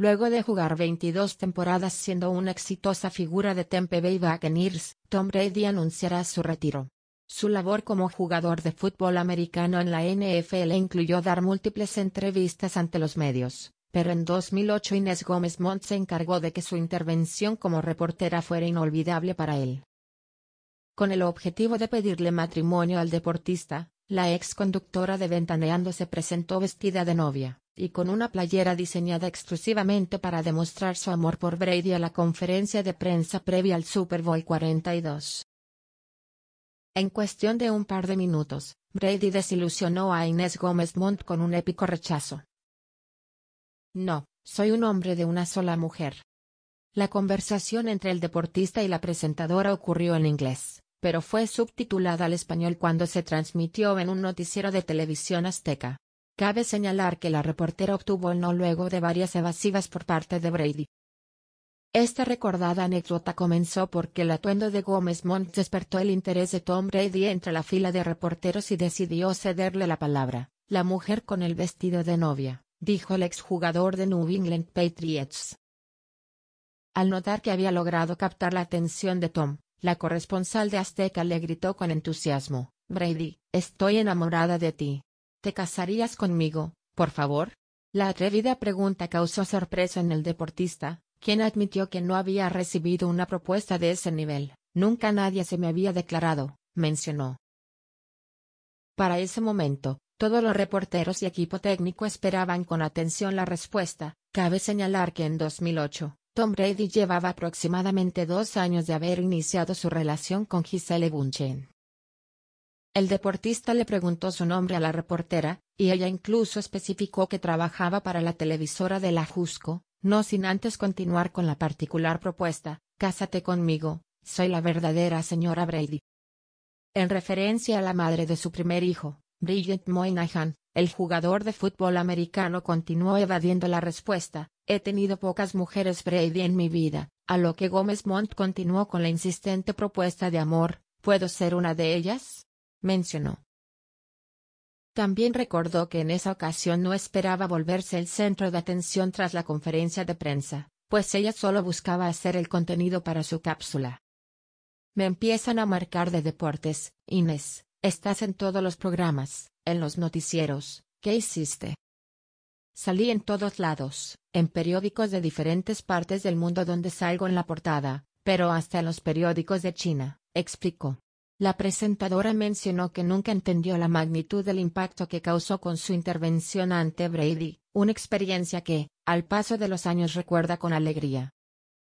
Luego de jugar 22 temporadas siendo una exitosa figura de Tampa Bay Buccaneers, Tom Brady anunciará su retiro. Su labor como jugador de fútbol americano en la NFL incluyó dar múltiples entrevistas ante los medios, pero en 2008 Inés Gómez Montt se encargó de que su intervención como reportera fuera inolvidable para él. Con el objetivo de pedirle matrimonio al deportista, la ex conductora de Ventaneando se presentó vestida de novia y con una playera diseñada exclusivamente para demostrar su amor por Brady a la conferencia de prensa previa al Super Bowl 42. En cuestión de un par de minutos, Brady desilusionó a Inés Gómez Montt con un épico rechazo. No, soy un hombre de una sola mujer. La conversación entre el deportista y la presentadora ocurrió en inglés, pero fue subtitulada al español cuando se transmitió en un noticiero de televisión azteca. Cabe señalar que la reportera obtuvo el no luego de varias evasivas por parte de Brady. Esta recordada anécdota comenzó porque el atuendo de Gómez Montt despertó el interés de Tom Brady entre la fila de reporteros y decidió cederle la palabra. La mujer con el vestido de novia, dijo el exjugador de New England Patriots. Al notar que había logrado captar la atención de Tom, la corresponsal de Azteca le gritó con entusiasmo, Brady, estoy enamorada de ti. ¿Te casarías conmigo, por favor? La atrevida pregunta causó sorpresa en el deportista, quien admitió que no había recibido una propuesta de ese nivel. Nunca nadie se me había declarado, mencionó. Para ese momento, todos los reporteros y equipo técnico esperaban con atención la respuesta. Cabe señalar que en 2008, Tom Brady llevaba aproximadamente dos años de haber iniciado su relación con Gisele Bunchen. El deportista le preguntó su nombre a la reportera, y ella incluso especificó que trabajaba para la televisora de la Jusco, no sin antes continuar con la particular propuesta, Cásate conmigo, soy la verdadera señora Brady. En referencia a la madre de su primer hijo, Bridget Moynihan, el jugador de fútbol americano continuó evadiendo la respuesta, he tenido pocas mujeres Brady en mi vida, a lo que Gómez Montt continuó con la insistente propuesta de amor, ¿puedo ser una de ellas? Mencionó. También recordó que en esa ocasión no esperaba volverse el centro de atención tras la conferencia de prensa, pues ella solo buscaba hacer el contenido para su cápsula. Me empiezan a marcar de deportes, Inés, estás en todos los programas, en los noticieros, ¿qué hiciste? Salí en todos lados, en periódicos de diferentes partes del mundo donde salgo en la portada, pero hasta en los periódicos de China, explicó. La presentadora mencionó que nunca entendió la magnitud del impacto que causó con su intervención ante Brady, una experiencia que, al paso de los años recuerda con alegría.